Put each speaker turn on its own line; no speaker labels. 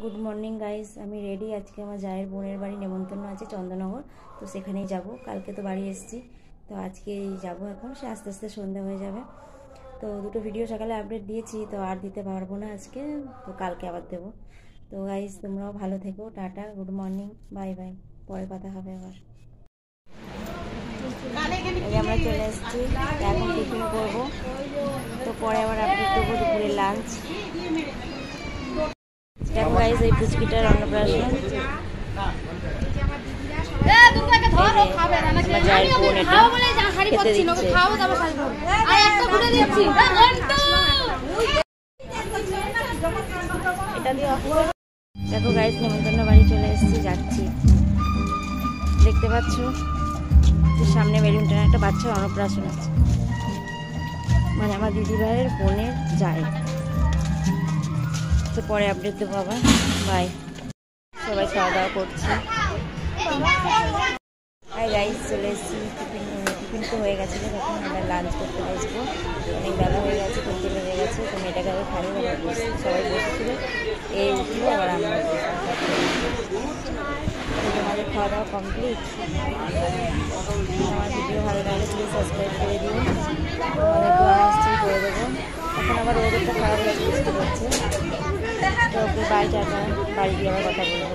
Good morning guys আমি ready আজকে আমার জায়ের বোনের বাড়ি নেমন্তন্ন আছে চন্দ্রনগর তো সেখানেই যাব। কালকে তো বাড়ি এসেছি। তো আজকে যাব এখন। সে আস্তে আস্তে সন্ধ্যা হয়ে যাবে। তো দুটো ভিডিও সকালে আপডেট দিয়েছি। তো আর দিতে পারব না আজকে। তো কালকে আবার দেবো। তো গাইস তোমরাও ভালো থেকো। Tata. Good morning bye bye পরে কথা হবে আবার। আমরা চলে এসেছি। এখন টিফিন করব। তো পরে আবার আপডেট দেবো দুপুরে লাঞ্চ গাইজ এই পুচকিটার অন্নপ্রাশন। দেখো গাইজ নেমন্তন্ন বাড়ি চলে এসেছি যাচ্ছি। দেখতে পাচ্ছ? সামনে মেরুনটার একটা বাচ্চার অন্নপ্রাশন আছে। মানে আমার দিদিভাইয়ের বোনের যায় তো পরে আপডেট দেবো আবার। বাই সবাই খাওয়া দাওয়া করছে। হাই গাইস চলে এসেছি। টিফিন টিফিন তো হয়ে গেছে তখন আমরা লাঞ্চ করতে বসবো। অনেক বেলা হয়ে গেছে তিনটে বেজে গেছে, তো মেয়েটাকে আবার খালি সবাই বসেছিল। এই উঠল আবার আমরা। তোমাদের খাওয়া দাওয়া কমপ্লিট আমার ভিডিও ভালো লাগলে প্লিজ সাবস্ক্রাইব করে দিও। তোমাদের করে দেবো। এখন আবার ওদেরটা খারাপ হচ্ছে তো ওকে বাই টাটা বাড়ি গিয়ে আবার কথা বলব